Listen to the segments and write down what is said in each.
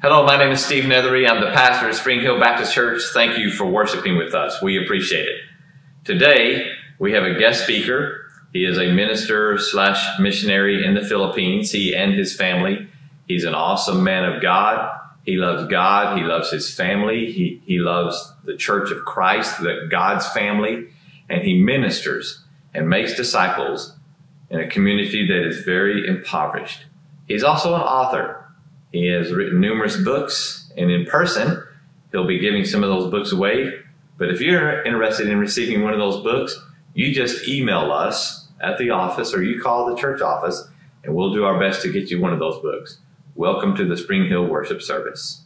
Hello, my name is Steve Nethery. I'm the pastor at Spring Hill Baptist Church. Thank you for worshiping with us. We appreciate it. Today, we have a guest speaker. He is a minister slash missionary in the Philippines. He and his family. He's an awesome man of God. He loves God. He loves his family. He, he loves the Church of Christ, the God's family, and he ministers and makes disciples in a community that is very impoverished. He's also an author. He has written numerous books, and in person, he'll be giving some of those books away. But if you're interested in receiving one of those books, you just email us at the office or you call the church office, and we'll do our best to get you one of those books. Welcome to the Spring Hill Worship Service.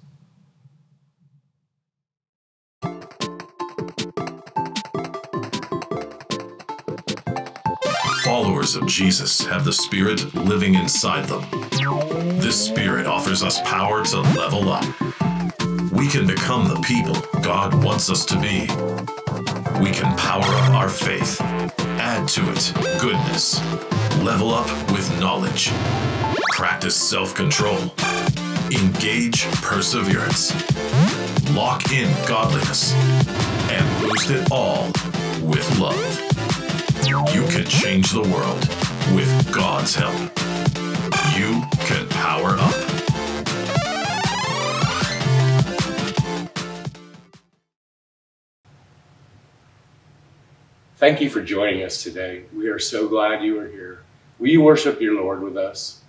Followers of Jesus have the Spirit living inside them. This Spirit offers us power to level up. We can become the people God wants us to be. We can power up our faith, add to it goodness, level up with knowledge, practice self control, engage perseverance, lock in godliness, and boost it all with love. You can change the world with God's help. You can power up. Thank you for joining us today. We are so glad you are here. Will you worship your Lord with us?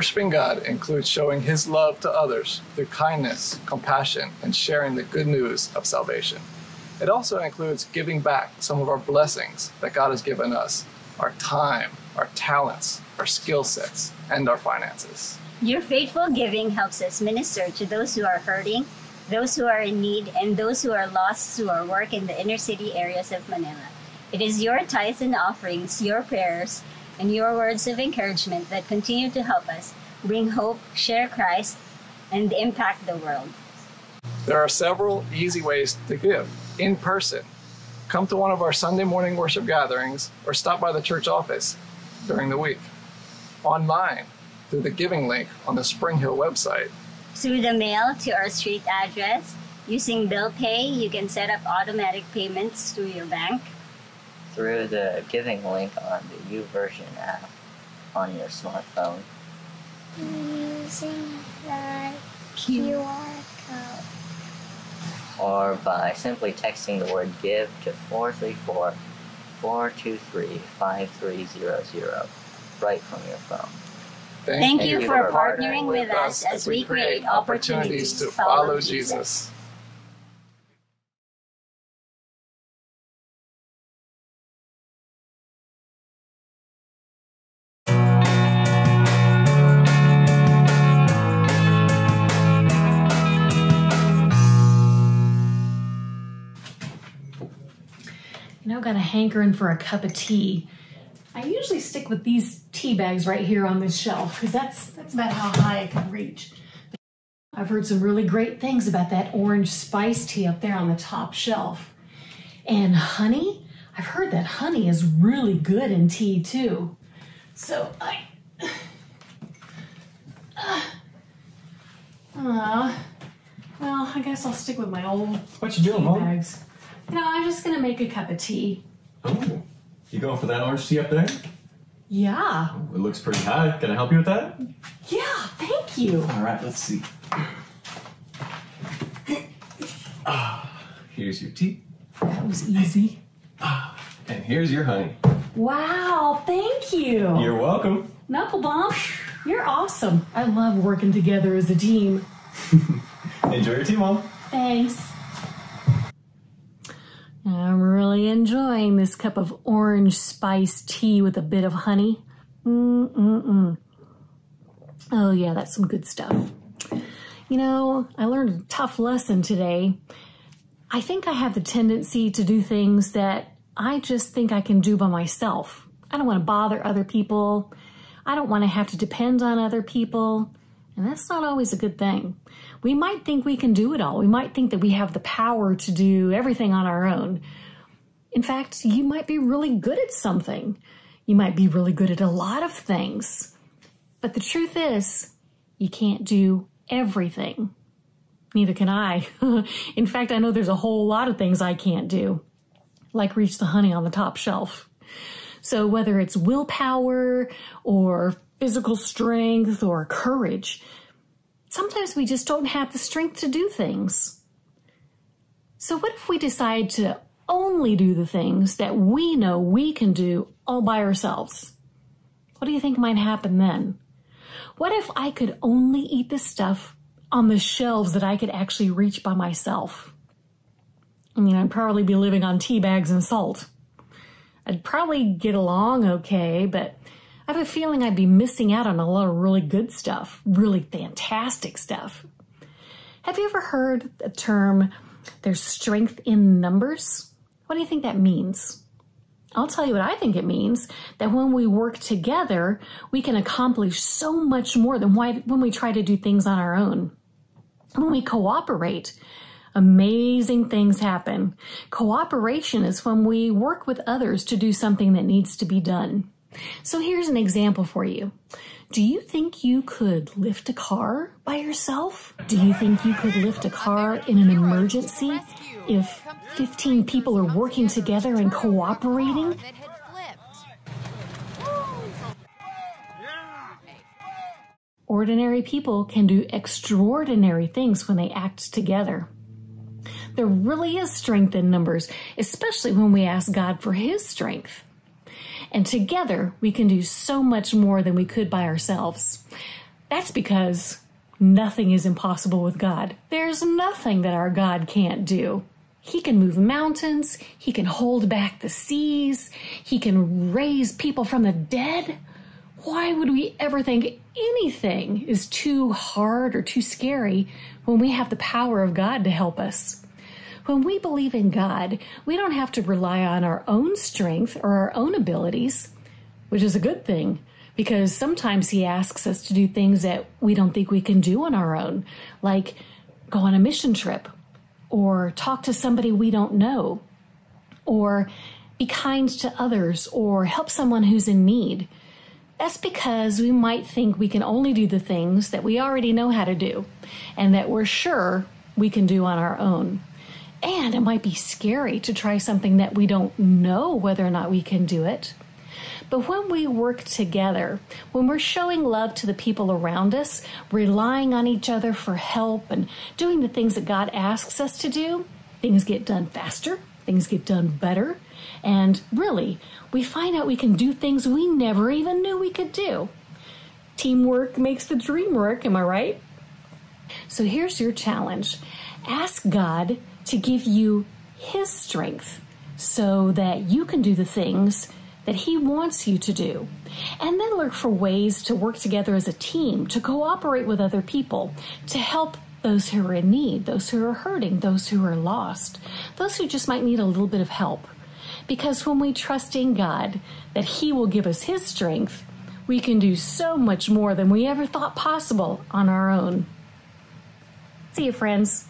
Worshipping God includes showing His love to others through kindness, compassion, and sharing the good news of salvation. It also includes giving back some of our blessings that God has given us our time, our talents, our skill sets, and our finances. Your faithful giving helps us minister to those who are hurting, those who are in need, and those who are lost through our work in the inner city areas of Manila. It is your tithes and offerings, your prayers, and your words of encouragement that continue to help us bring hope, share Christ, and impact the world. There are several easy ways to give in person. Come to one of our Sunday morning worship gatherings or stop by the church office during the week. Online through the giving link on the Spring Hill website. Through the mail to our street address, using bill pay, you can set up automatic payments through your bank. Through the giving link on the YouVersion app on your smartphone. Using the QR code. Or by simply texting the word give to 434 423 5300 right from your phone. Thank, you for partnering with us as we create opportunities to follow Jesus. Know, got a hankering for a cup of tea. I usually stick with these tea bags right here on this shelf because that's that's about how high I can reach. I've heard some really great things about that orange spice tea up there on the top shelf. And honey, I've heard that honey is really good in tea too. So I. Uh, well, I guess I'll stick with my old What you doing, tea Mom? bags. Know, I'm just gonna make a cup of tea. Oh, you going for that orange tea up there? Yeah. It looks pretty high. Can I help you with that? Yeah, thank you. All right, let's see. Ah, here's your tea, That was easy. and here's your honey. Wow, thank you. You're welcome. Knuckle you're awesome. I love working together as a team. Enjoy your tea, Mom. Thanks. I'm really enjoying this cup of orange spice tea with a bit of honey. Mm-mm-mm. Oh, yeah, that's some good stuff. You know, I learned a tough lesson today. I think I have the tendency to do things that I just think I can do by myself. I don't want to bother other people. I don't want to have to depend on other people. And that's not always a good thing. We might think we can do it all. We might think that we have the power to do everything on our own. In fact, you might be really good at something. You might be really good at a lot of things. But the truth is, you can't do everything. Neither can I. In fact, I know there's a whole lot of things I can't do, like reach the honey on the top shelf. So whether it's willpower or physical strength or courage, sometimes we just don't have the strength to do things. So what if we decide to only do the things that we know we can do all by ourselves? What do you think might happen then? What if I could only eat the stuff on the shelves that I could actually reach by myself? I mean, I'd probably be living on tea bags and salt. I'd probably get along okay, but I have a feeling I'd be missing out on a lot of really good stuff, really fantastic stuff. Have you ever heard the term, there's strength in numbers? What do you think that means? I'll tell you what I think it means that when we work together, we can accomplish so much more than when we try to do things on our own. When we cooperate, amazing things happen. Cooperation is when we work with others to do something that needs to be done. So here's an example for you. Do you think you could lift a car by yourself? Do you think you could lift a car in an emergency if 15 people are working together and cooperating? Ordinary people can do extraordinary things when they act together. There really is strength in numbers, especially when we ask God for His strength. And together, we can do so much more than we could by ourselves. That's because nothing is impossible with God. There's nothing that our God can't do. He can move mountains. He can hold back the seas. He can raise people from the dead. Why would we ever think anything is too hard or too scary when we have the power of God to help us? When we believe in God, we don't have to rely on our own strength or our own abilities, which is a good thing because sometimes He asks us to do things that we don't think we can do on our own, like go on a mission trip or talk to somebody we don't know or be kind to others or help someone who's in need. That's because we might think we can only do the things that we already know how to do and that we're sure we can do on our own. And it might be scary to try something that we don't know whether or not we can do it. But when we work together, when we're showing love to the people around us, relying on each other for help and doing the things that God asks us to do, things get done faster, things get done better, and really, we find out we can do things we never even knew we could do. Teamwork makes the dream work, am I right? So here's your challenge ask God to give you His strength so that you can do the things that He wants you to do. And then look for ways to work together as a team, to cooperate with other people, to help those who are in need, those who are hurting, those who are lost, those who just might need a little bit of help. Because when we trust in God that He will give us His strength, we can do so much more than we ever thought possible on our own. See you, friends.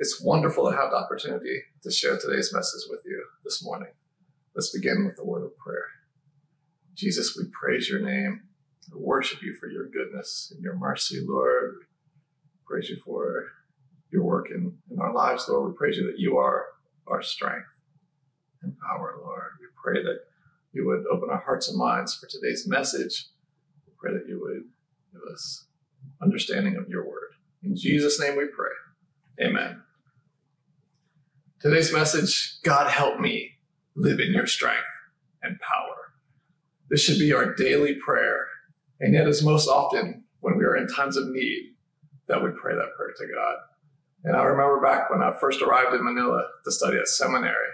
It's wonderful to have the opportunity to share today's message with you this morning. Let's begin with a word of prayer. Jesus, we praise your name. We worship you for your goodness and your mercy, Lord. We praise you for your work in, in our lives, Lord. We praise you that you are our strength and power, Lord. We pray that you would open our hearts and minds for today's message. We pray that you would give us understanding of your word. In Jesus' name we pray. Amen. Today's message God help me live in your strength and power. This should be our daily prayer, and yet, it's most often when we are in times of need that we pray that prayer to God. And I remember back when I first arrived in Manila to study at seminary,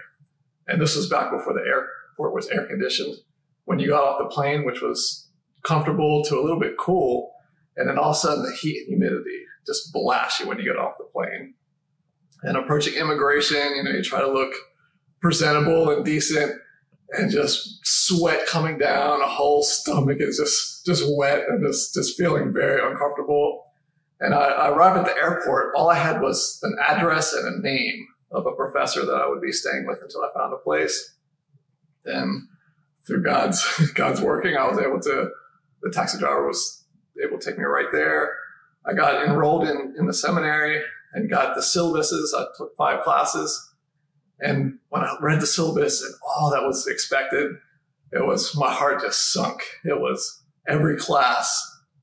and this was back before the airport was air conditioned. When you got off the plane, which was comfortable to a little bit cool, and then all of a sudden the heat and humidity just blast you when you get off the plane. And approaching immigration, you know, you try to look presentable and decent, and just sweat coming down, a whole stomach is just just wet and just just feeling very uncomfortable. And I, I arrived at the airport. All I had was an address and a name of a professor that I would be staying with until I found a place. Then, through God's God's working, I was able to. The taxi driver was able to take me right there. I got enrolled in, in the seminary and got the syllabuses. I took five classes. And when I read the syllabus and all that was expected, it was my heart just sunk. It was every class,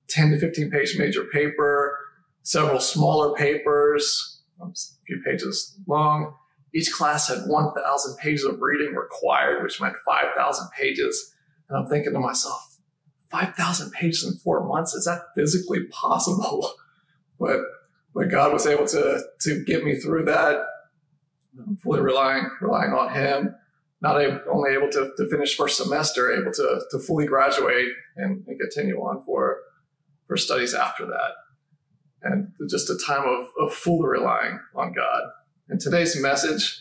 10 to 15 page major paper, several smaller papers, a few pages long. Each class had 1,000 pages of reading required, which meant 5,000 pages. And I'm thinking to myself, 5,000 pages in four months. Is that physically possible? But, but God was able to, to get me through that. I'm fully relying, relying on him. Not only able to, to finish first semester, able to, to fully graduate and, and continue on for, for studies after that. And just a time of, of fully relying on God. And today's message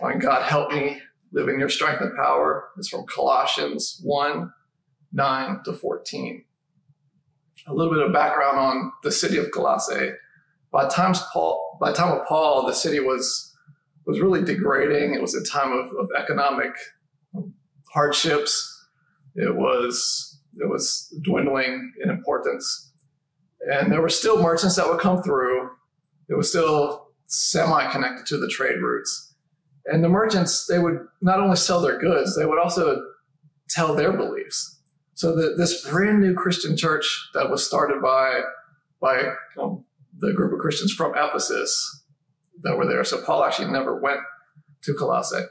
on God help me live in your strength and power is from Colossians 1 9 to 14. A little bit of background on the city of Colossae. By times Paul, by time of Paul, the city was was really degrading. It was a time of, of economic hardships. It was it was dwindling in importance, and there were still merchants that would come through. It was still semi connected to the trade routes, and the merchants they would not only sell their goods, they would also tell their beliefs. So the, this brand new Christian church that was started by by um, the group of Christians from Ephesus that were there. So Paul actually never went to Colossae,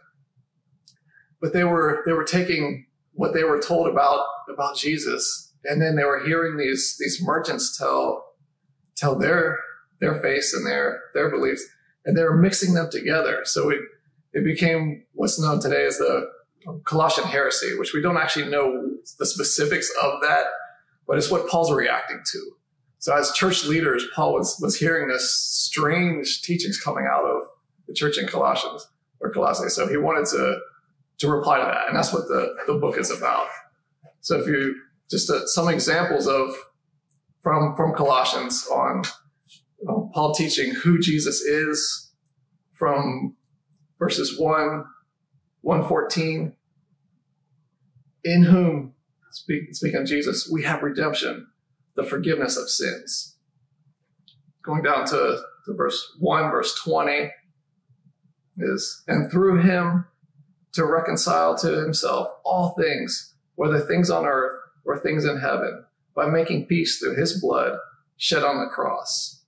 but they were they were taking what they were told about about Jesus, and then they were hearing these these merchants tell tell their their faith and their their beliefs, and they were mixing them together. So it it became what's known today as the Colossian heresy, which we don't actually know the specifics of that, but it's what Paul's reacting to. So as church leaders, Paul was, was hearing this strange teachings coming out of the church in Colossians or Colossae. So he wanted to, to reply to that. And that's what the, the book is about. So if you just uh, some examples of from, from Colossians on um, Paul teaching who Jesus is from verses 1 114, in whom, speak, speaking of Jesus, we have redemption, the forgiveness of sins. Going down to, to verse 1, verse 20 is, and through him to reconcile to himself all things, whether things on earth or things in heaven, by making peace through his blood shed on the cross.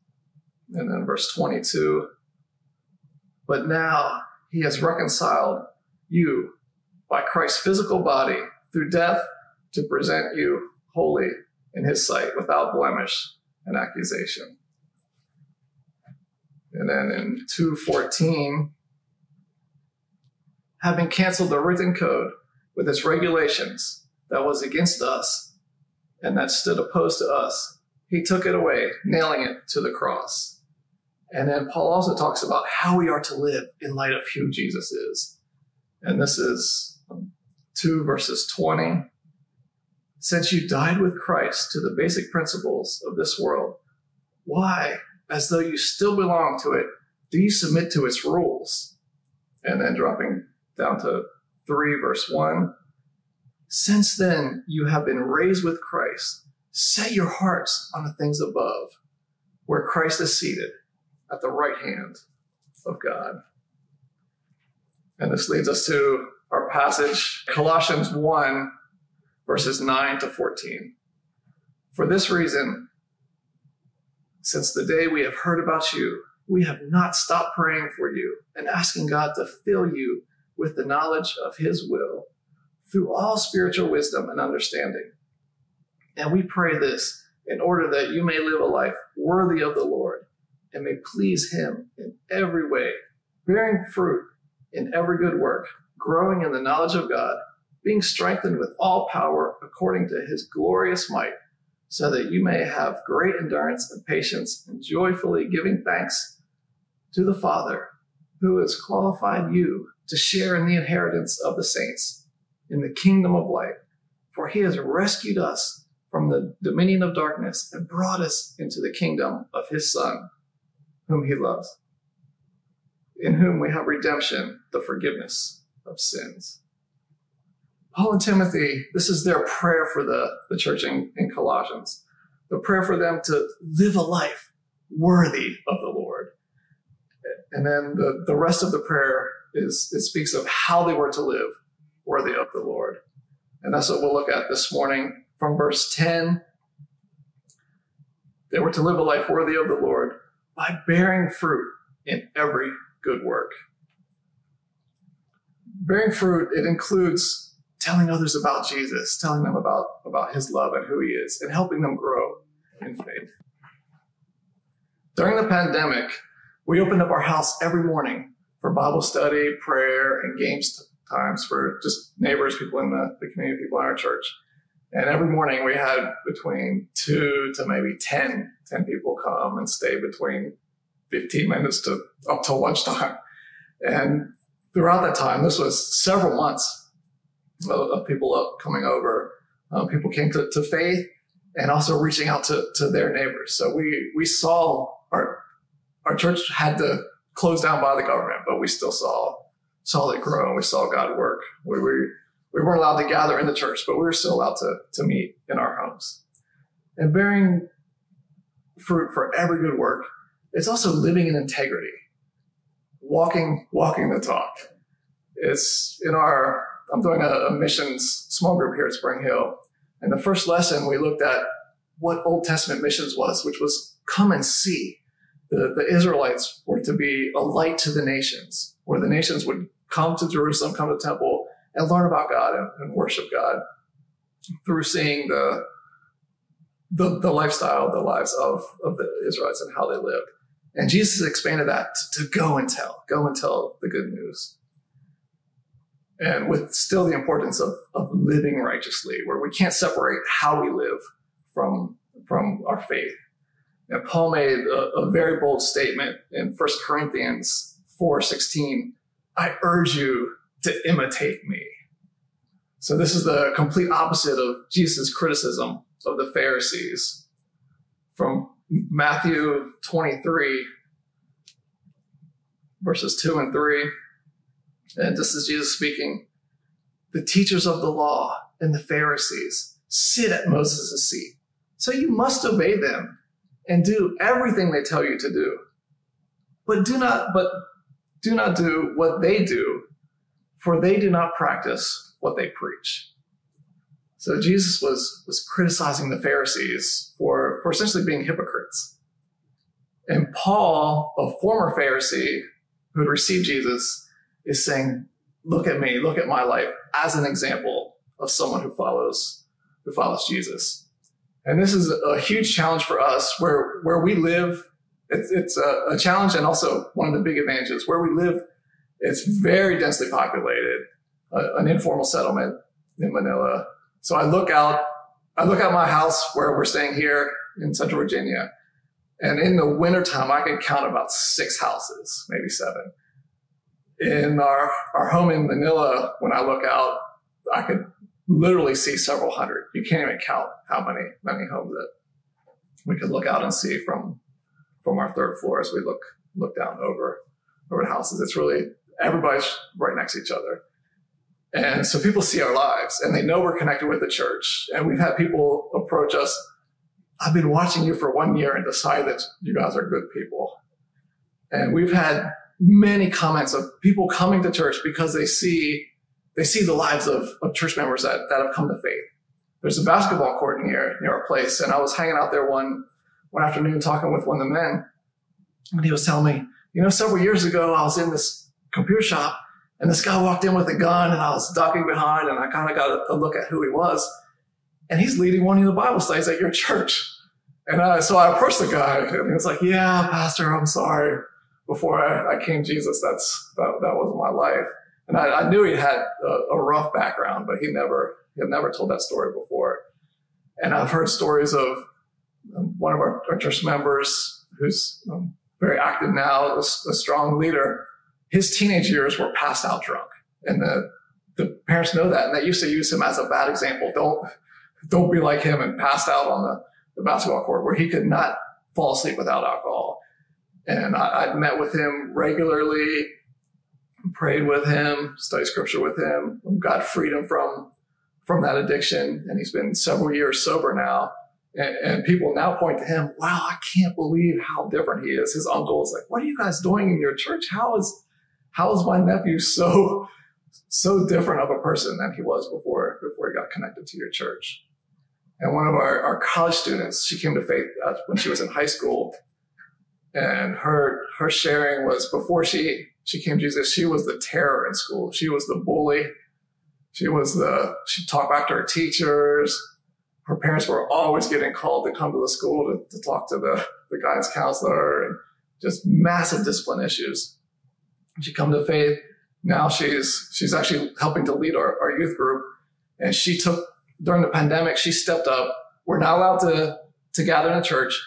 And then verse 22, but now he has reconciled you by Christ's physical body through death to present you holy in his sight without blemish and accusation. And then in 214, having canceled the written code with its regulations that was against us and that stood opposed to us, he took it away, nailing it to the cross. And then Paul also talks about how we are to live in light of who Jesus is. And this is 2 verses 20. Since you died with Christ to the basic principles of this world, why, as though you still belong to it, do you submit to its rules? And then dropping down to 3, verse 1. Since then you have been raised with Christ, set your hearts on the things above, where Christ is seated at the right hand of God. And this leads us to our passage, Colossians 1, verses 9 to 14. For this reason, since the day we have heard about you, we have not stopped praying for you and asking God to fill you with the knowledge of his will through all spiritual wisdom and understanding. And we pray this in order that you may live a life worthy of the Lord and may please him in every way, bearing fruit in every good work, growing in the knowledge of God, being strengthened with all power according to his glorious might, so that you may have great endurance and patience and joyfully giving thanks to the Father who has qualified you to share in the inheritance of the saints in the kingdom of light. For he has rescued us from the dominion of darkness and brought us into the kingdom of his Son, whom he loves, in whom we have redemption, the forgiveness of sins. Paul and Timothy, this is their prayer for the, the church in, in Colossians. The prayer for them to live a life worthy of the Lord. And then the, the rest of the prayer is it speaks of how they were to live worthy of the Lord. And that's what we'll look at this morning from verse 10. They were to live a life worthy of the Lord by bearing fruit in every good work. Bearing fruit, it includes telling others about Jesus, telling them about, about his love and who he is, and helping them grow in faith. During the pandemic, we opened up our house every morning for Bible study, prayer, and games times for just neighbors, people in the, the community, people in our church. And every morning we had between two to maybe 10, 10 people come and stay between 15 minutes to up till lunchtime. And throughout that time, this was several months of, of people up coming over. Um, people came to, to faith and also reaching out to, to their neighbors. So we, we saw our, our church had to close down by the government, but we still saw, saw it grow and we saw God work. We, we, we weren't allowed to gather in the church, but we were still allowed to, to meet in our homes. And bearing fruit for every good work, it's also living in integrity, walking, walking the talk. It's in our, I'm doing a, a missions small group here at Spring Hill. And the first lesson we looked at what Old Testament missions was, which was come and see. The, the Israelites were to be a light to the nations, where the nations would come to Jerusalem, come to the temple, and learn about God and, and worship God through seeing the, the, the lifestyle, the lives of, of the Israelites and how they lived. And Jesus expanded that to, to go and tell, go and tell the good news. And with still the importance of, of living righteously, where we can't separate how we live from, from our faith. And Paul made a, a very bold statement in 1 Corinthians 4 16. I urge you to imitate me. So this is the complete opposite of Jesus' criticism of the Pharisees. From Matthew 23, verses 2 and 3. And this is Jesus speaking. The teachers of the law and the Pharisees sit at Moses' seat. So you must obey them and do everything they tell you to do. But do not, but do not do what they do, for they do not practice what they preach. So Jesus was, was criticizing the Pharisees for, for essentially being hypocrites. And Paul, a former Pharisee who had received Jesus, is saying, look at me, look at my life as an example of someone who follows, who follows Jesus. And this is a huge challenge for us where, where we live. It's, it's a, a challenge and also one of the big advantages where we live. It's very densely populated, an informal settlement in Manila. So I look out, I look out my house where we're staying here in Central Virginia. And in the wintertime, I can count about six houses, maybe seven. In our, our home in Manila, when I look out, I could literally see several hundred. You can't even count how many, many homes that we could look out and see from, from our third floor as we look look down over over the houses. It's really everybody's right next to each other. And so people see our lives and they know we're connected with the church. And we've had people approach us. I've been watching you for one year and decide that you guys are good people. And we've had many comments of people coming to church because they see they see the lives of, of church members that, that have come to faith. There's a basketball court near near our place, and I was hanging out there one one afternoon talking with one of the men, and he was telling me, you know, several years ago I was in this computer shop, and this guy walked in with a gun, and I was ducking behind, and I kind of got a, a look at who he was, and he's leading one of the Bible studies at your church. And uh, so I approached the guy, and he was like, "Yeah, Pastor, I'm sorry. Before I, I came Jesus, that's that, that wasn't my life." And I, I knew he had a, a, rough background, but he never he had never told that story before. And I've heard stories of um, one of our, our, church members who's um, very active now, a, a strong leader. His teenage years were passed out drunk, and the the parents know that, and they used to use him as a bad example. Don't don't be like him and passed out on the, the basketball court where he could not fall asleep without alcohol. And I, I met with him regularly prayed with him, studied scripture with him, got freedom from from that addiction, and he's been several years sober now. And, and, people now point to him, wow, I can't believe how different he is. His uncle is like, what are you guys doing in your church? How is how is my nephew so so different of a person than he was before before he got connected to your church? And one of our, our college students, she came to faith uh, when she was in high school, and her her sharing was before she she came to Jesus. She was the terror in school. She was the bully. She was the, she talked back to her teachers. Her parents were always getting called to come to the school to, to talk to the, the guidance counselor and just massive discipline issues. She come to faith. Now she's, she's actually helping to lead our, our youth group. And she took, during the pandemic, she stepped up. We're not allowed to, to gather in a church.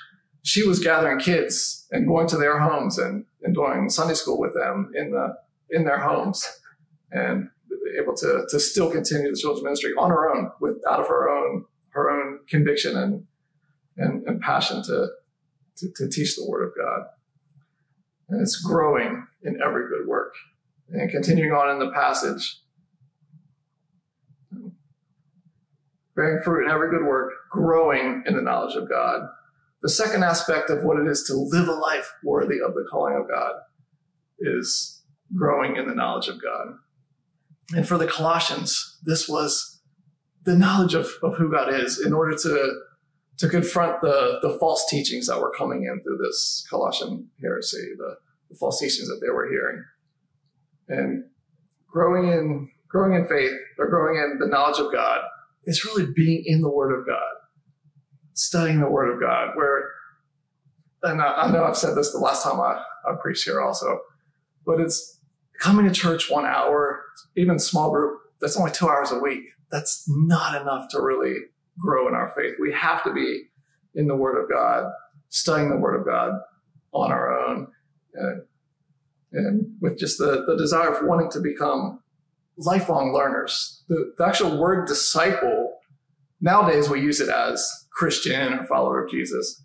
She was gathering kids and going to their homes and and doing Sunday school with them in the in their homes and able to to still continue the children's ministry on her own with out of her own her own conviction and and, and passion to, to, to teach the word of God. And it's growing in every good work. And continuing on in the passage, bearing fruit in every good work, growing in the knowledge of God the second aspect of what it is to live a life worthy of the calling of God is growing in the knowledge of God. And for the Colossians, this was the knowledge of, of who God is in order to, to confront the, the false teachings that were coming in through this Colossian heresy, the, the false teachings that they were hearing. And growing in growing in faith or growing in the knowledge of God is really being in the Word of God studying the Word of God, where, and I, I know I've said this the last time I, I preached here also, but it's coming to church one hour, even small group, that's only two hours a week. That's not enough to really grow in our faith. We have to be in the Word of God, studying the Word of God on our own, and, and with just the, the desire of wanting to become lifelong learners. The, the actual word disciple, nowadays we use it as Christian or follower of Jesus.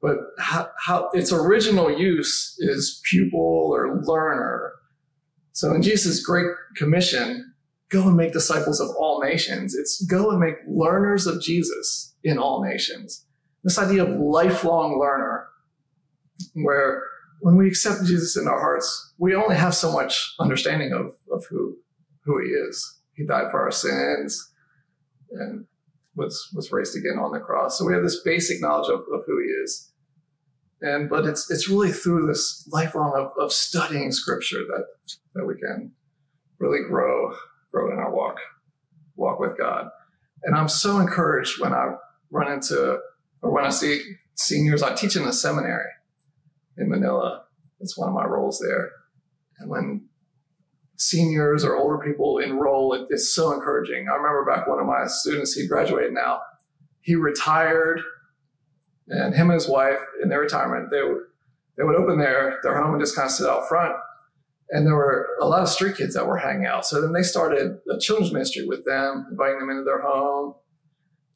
But how, how its original use is pupil or learner. So in Jesus' great commission, go and make disciples of all nations. It's go and make learners of Jesus in all nations. This idea of lifelong learner, where when we accept Jesus in our hearts, we only have so much understanding of, of who, who he is. He died for our sins and was was raised again on the cross. So we have this basic knowledge of, of who he is. And but it's it's really through this lifelong of, of studying scripture that that we can really grow grow in our walk walk with God. And I'm so encouraged when I run into or when I see seniors. I teach in a seminary in Manila. It's one of my roles there. And when seniors or older people enroll, it, it's so encouraging. I remember back one of my students, he graduated now, he retired, and him and his wife in their retirement, they would they would open their their home and just kind of sit out front. And there were a lot of street kids that were hanging out. So then they started a children's ministry with them, inviting them into their home,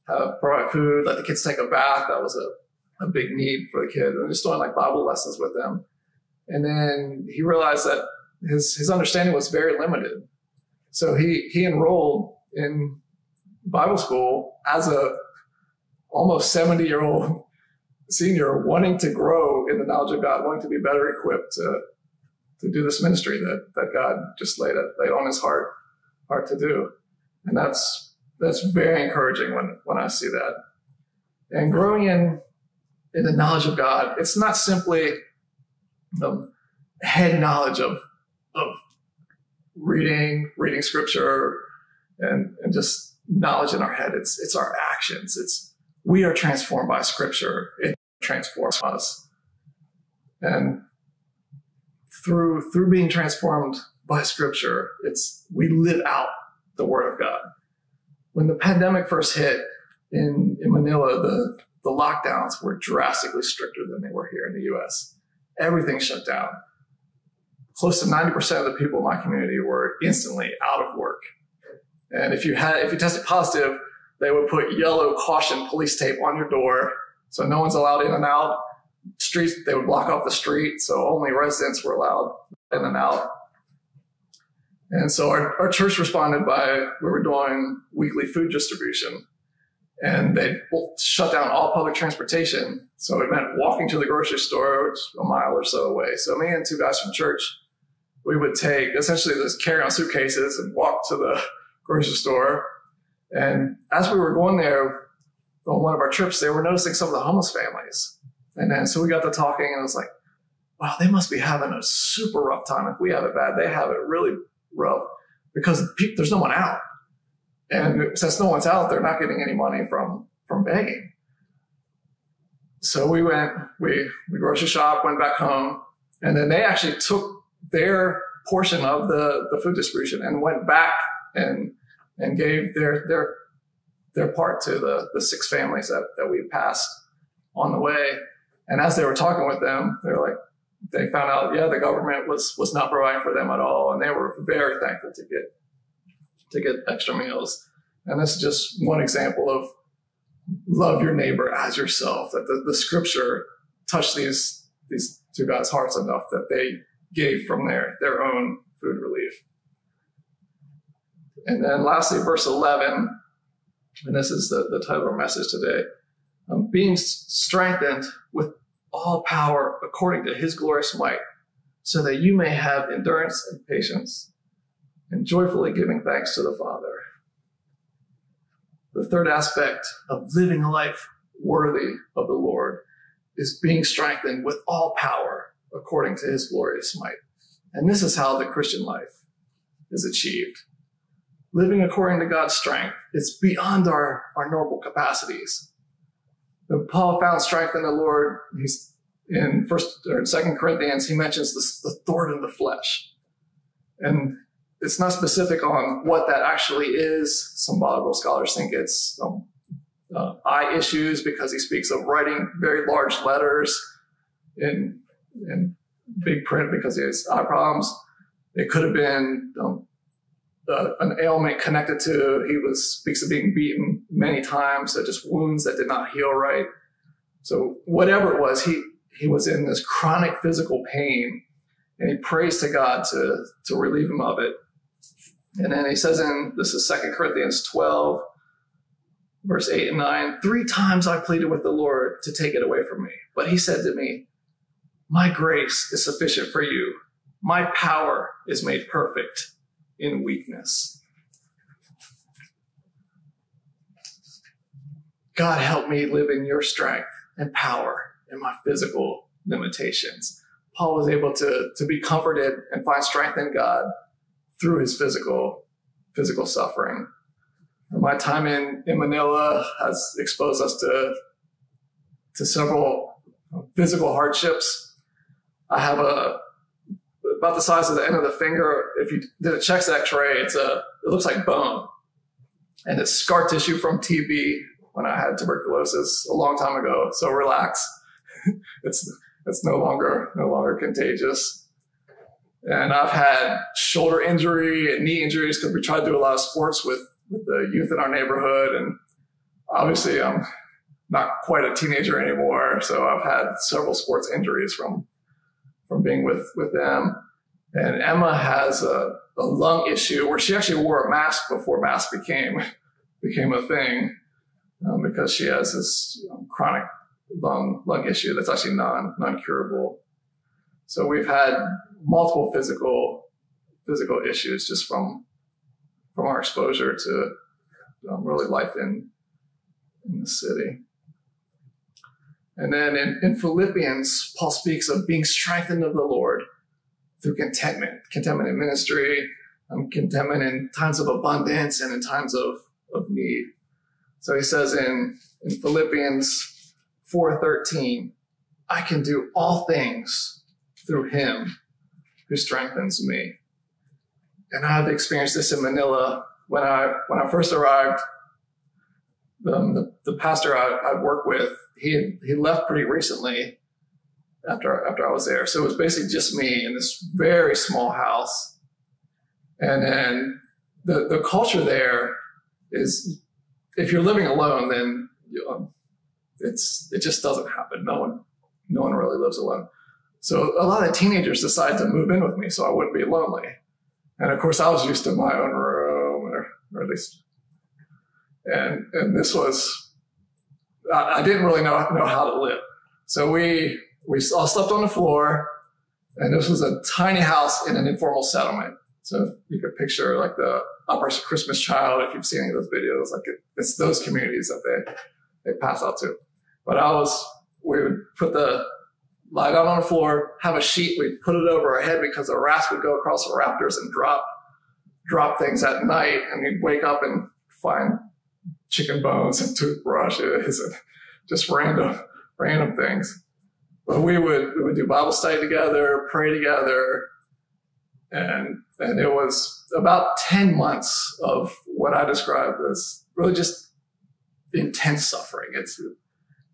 have provide food, let the kids take a bath. That was a a big need for the kid and just doing like Bible lessons with them. And then he realized that his, his understanding was very limited. So he, he enrolled in Bible school as a almost 70 year old senior wanting to grow in the knowledge of God, wanting to be better equipped to, to do this ministry that, that God just laid, laid on his heart, heart to do. And that's, that's very encouraging when, when I see that. And growing in, in the knowledge of God, it's not simply the head knowledge of, of reading, reading scripture and, and just knowledge in our head. It's, it's our actions. It's, we are transformed by scripture. It transforms us. And through, through being transformed by scripture, it's, we live out the word of God. When the pandemic first hit in, in Manila, the, the lockdowns were drastically stricter than they were here in the US. Everything shut down. Close to 90% of the people in my community were instantly out of work. And if you had, if you tested positive, they would put yellow caution police tape on your door. So no one's allowed in and out. Streets, they would block off the street. So only residents were allowed in and out. And so our, our church responded by, we were doing weekly food distribution and they shut down all public transportation. So it meant walking to the grocery store, which a mile or so away. So me and two guys from church, we would take essentially just carry on suitcases and walk to the grocery store. And as we were going there on one of our trips, they were noticing some of the homeless families. And then so we got to talking and it was like, wow, they must be having a super rough time. If we have it bad, they have it really rough because there's no one out. And since no one's out, they're not getting any money from, from begging. So we went, we, we grocery shop, went back home, and then they actually took their portion of the, the food distribution and went back and, and gave their, their, their part to the, the six families that, that we passed on the way. And as they were talking with them, they were like, they found out, yeah, the government was, was not providing for them at all. And they were very thankful to get to get extra meals. And this is just one example of love your neighbor as yourself, that the, the scripture touched these, these two guys' hearts enough that they gave from their, their own food relief. And then lastly, verse 11, and this is the, the title of our message today um, being strengthened with all power according to his glorious might, so that you may have endurance and patience and joyfully giving thanks to the Father. The third aspect of living a life worthy of the Lord is being strengthened with all power according to his glorious might. And this is how the Christian life is achieved. Living according to God's strength is beyond our, our normal capacities. When Paul found strength in the Lord, he's in first or second Corinthians, he mentions this, the thorn in the flesh. And it's not specific on what that actually is. Some Bible scholars think it's uh, eye issues because he speaks of writing very large letters in in big print because he has eye problems. It could have been um, uh, an ailment connected to he was speaks of being beaten many times, so just wounds that did not heal right. So whatever it was, he he was in this chronic physical pain, and he prays to God to to relieve him of it. And then he says in this is Second Corinthians 12, verse 8 and 9, three times I pleaded with the Lord to take it away from me. But he said to me, My grace is sufficient for you. My power is made perfect in weakness. God help me live in your strength and power in my physical limitations. Paul was able to, to be comforted and find strength in God through his physical physical suffering. And my time in, in Manila has exposed us to to several physical hardships. I have a about the size of the end of the finger. If you did a chest X-ray, it's a it looks like bone, and it's scar tissue from TB when I had tuberculosis a long time ago. So relax, it's it's no longer no longer contagious. And I've had shoulder injury and knee injuries because we tried to do a lot of sports with, with the youth in our neighborhood. And obviously I'm not quite a teenager anymore. So I've had several sports injuries from from being with with them. And Emma has a, a lung issue where she actually wore a mask before mask became became a thing um, because she has this you chronic lung lung issue that's actually non non curable. So we've had multiple physical physical issues just from from our exposure to um, really life in in the city. And then in, in Philippians, Paul speaks of being strengthened of the Lord through contentment, contentment in ministry, um, contentment in times of abundance and in times of, of need. So he says in, in Philippians 4.13, I can do all things through him who strengthens me. And I've experienced this in Manila when I, when I first arrived um, the, the pastor I, I worked with, he he left pretty recently after after I was there. So it was basically just me in this very small house, and then the the culture there is if you're living alone, then you know, it's it just doesn't happen. No one no one really lives alone. So a lot of teenagers decided to move in with me so I wouldn't be lonely. And of course, I was used to my own room, or, or at least and and this was I, I didn't really know know how to live. So we we all slept on the floor, and this was a tiny house in an informal settlement. So you could picture like the Operation Christmas Child if you've seen any of those videos. Like it, it's those communities that they they pass out to. But I was we would put the lie down on the floor, have a sheet, we'd put it over our head because the rats would go across the rafters and drop drop things at night, and we'd wake up and find chicken bones and toothbrushes and just random random things. But we would we would do Bible study together, pray together, and and it was about ten months of what I described as really just intense suffering. It's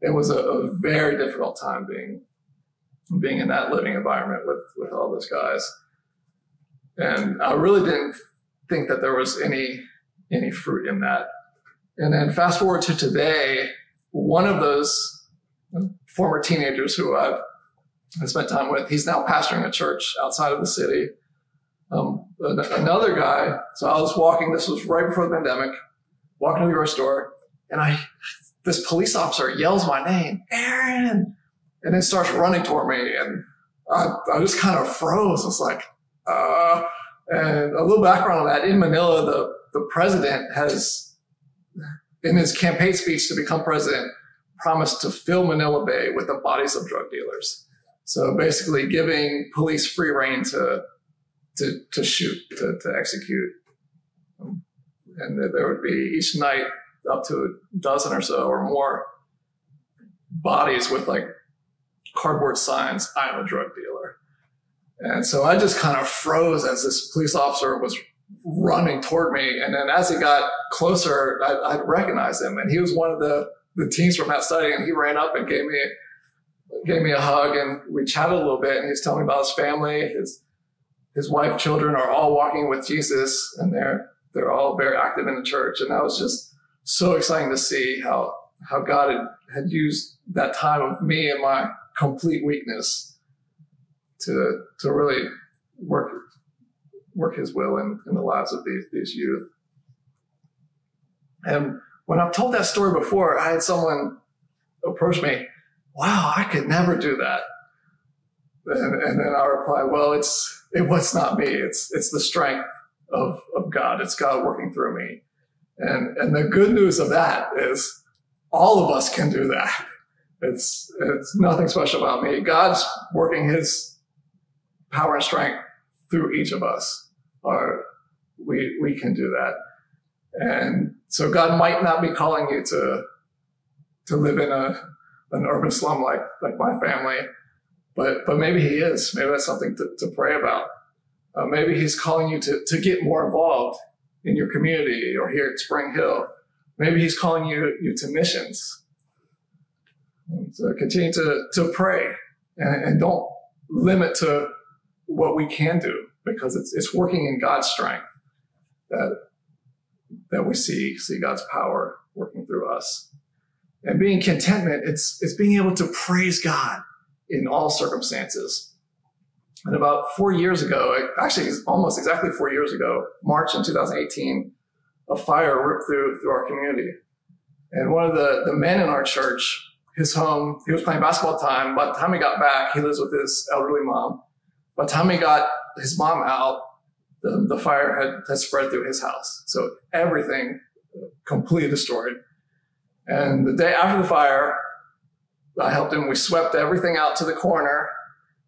it was a, a very difficult time being being in that living environment with with all those guys, and I really didn't think that there was any any fruit in that and then fast forward to today, one of those former teenagers who I've I spent time with, he's now pastoring a church outside of the city. Um, another guy, so I was walking, this was right before the pandemic, walking to the grocery store, and I, this police officer yells my name, Aaron, and then starts running toward me, and I, I just kind of froze. It's like, uh, and a little background on that, in Manila, the, the president has in his campaign speech to become president, promised to fill Manila Bay with the bodies of drug dealers. So basically giving police free reign to, to, to shoot, to, to execute. And there would be each night up to a dozen or so or more bodies with like cardboard signs, I'm a drug dealer. And so I just kind of froze as this police officer was running toward me. And then as he got closer, I, I recognized him. And he was one of the, the teams from that study. And he ran up and gave me, gave me a hug and we chatted a little bit. And he was telling me about his family. His, his wife, children are all walking with Jesus and they're, they're all very active in the church. And that was just so exciting to see how, how God had, had used that time of me and my complete weakness to, to really work work his will in, in the lives of these, these youth. And when I've told that story before, I had someone approach me, wow, I could never do that. And, and then I reply, well, it's, it was not me. It's, it's the strength of, of God. It's God working through me. And, and the good news of that is all of us can do that. It's, it's nothing special about me. God's working his power and strength through each of us or we, we can do that. And so God might not be calling you to, to live in a, an urban slum like, like my family, but, but maybe he is. Maybe that's something to, to pray about. Uh, maybe he's calling you to, to get more involved in your community or here at Spring Hill. Maybe he's calling you, you to missions. So continue to, to pray and, and don't limit to what we can do because it's it's working in God's strength that that we see see God's power working through us. And being contentment, it's, it's being able to praise God in all circumstances. And about four years ago, actually almost exactly four years ago, March in 2018, a fire ripped through, through our community. And one of the, the men in our church, his home, he was playing basketball time. By the time he got back, he lives with his elderly mom. By the time he got his mom out, the, the fire had, had spread through his house. So everything completely destroyed. And the day after the fire, I helped him. We swept everything out to the corner.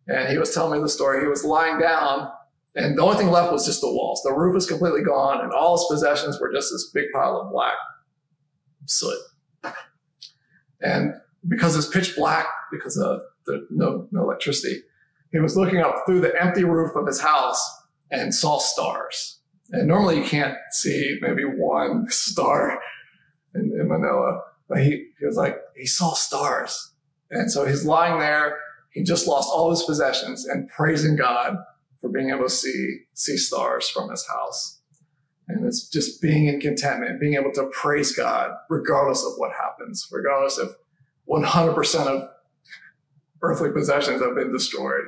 And he was telling me the story. He was lying down, and the only thing left was just the walls. The roof was completely gone, and all his possessions were just this big pile of black soot. And because it's pitch black, because of the no, no electricity, he was looking up through the empty roof of his house and saw stars. And normally you can't see maybe one star in, in Manila, but he, he was like, he saw stars. And so he's lying there. He just lost all his possessions and praising God for being able to see, see stars from his house. And it's just being in contentment, being able to praise God regardless of what happens, regardless if 100% of earthly possessions have been destroyed,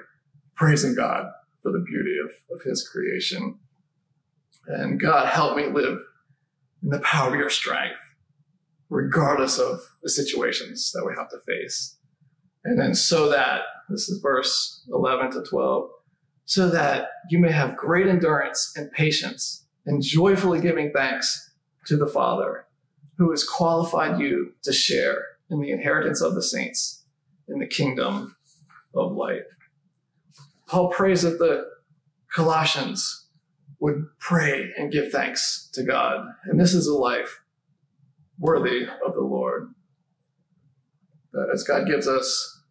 praising God for the beauty of, of his creation. And God, help me live in the power of your strength, regardless of the situations that we have to face. And then so that, this is verse 11 to 12, so that you may have great endurance and patience and joyfully giving thanks to the Father who has qualified you to share in the inheritance of the saints in the kingdom of light. Paul prays that the Colossians would pray and give thanks to God. And this is a life worthy of the Lord. That as God gives us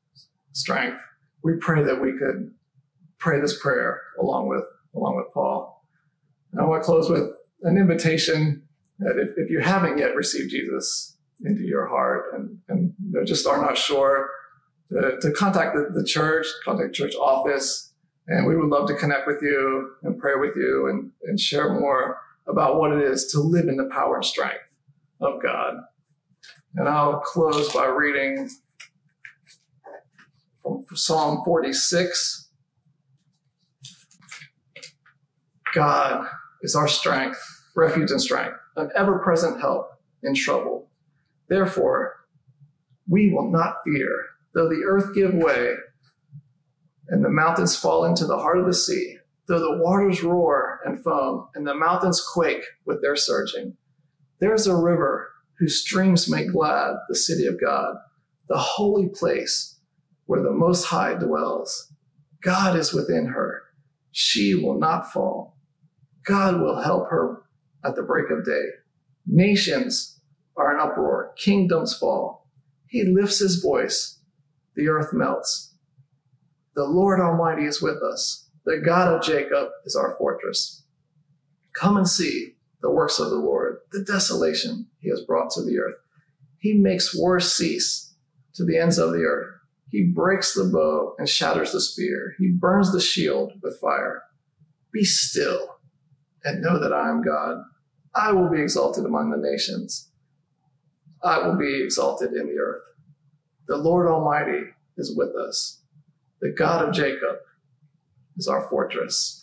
strength, we pray that we could pray this prayer along with, along with Paul. And I want to close with an invitation that if, if you haven't yet received Jesus into your heart and, and just are not sure, to, to contact the, the church, contact church office, and we would love to connect with you and pray with you and, and share more about what it is to live in the power and strength of God. And I'll close by reading from Psalm 46. God is our strength, refuge and strength, an ever present help in trouble. Therefore, we will not fear, though the earth give way and the mountains fall into the heart of the sea, though the waters roar and foam and the mountains quake with their surging. There is a river whose streams make glad the city of God, the holy place where the Most High dwells. God is within her. She will not fall. God will help her at the break of day. Nations are in uproar, kingdoms fall. He lifts his voice, the earth melts. The Lord Almighty is with us. The God of Jacob is our fortress. Come and see the works of the Lord, the desolation he has brought to the earth. He makes war cease to the ends of the earth. He breaks the bow and shatters the spear. He burns the shield with fire. Be still and know that I am God. I will be exalted among the nations. I will be exalted in the earth. The Lord Almighty is with us. The God of Jacob is our fortress.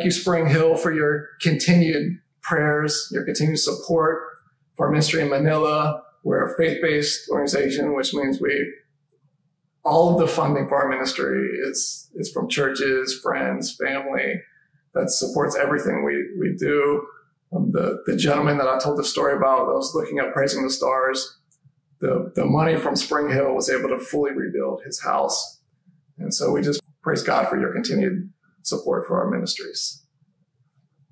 Thank you, Spring Hill, for your continued prayers, your continued support for our ministry in Manila. We're a faith-based organization, which means we all of the funding for our ministry is is from churches, friends, family that supports everything we we do. Um, the the gentleman that I told the story about that was looking up praising the stars, the the money from Spring Hill was able to fully rebuild his house, and so we just praise God for your continued support for our ministries.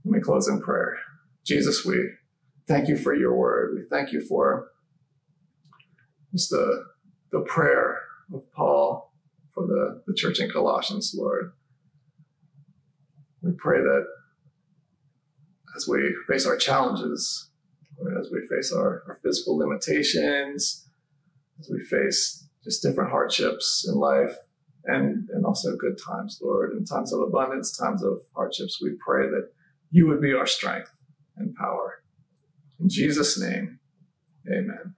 Let me close in prayer. Jesus, we thank you for your word. We thank you for just the the prayer of Paul for the, the church in Colossians, Lord. We pray that as we face our challenges, Lord, as we face our, our physical limitations, as we face just different hardships in life and, and also good times, Lord, in times of abundance, times of hardships, we pray that you would be our strength and power. In Jesus' name, amen.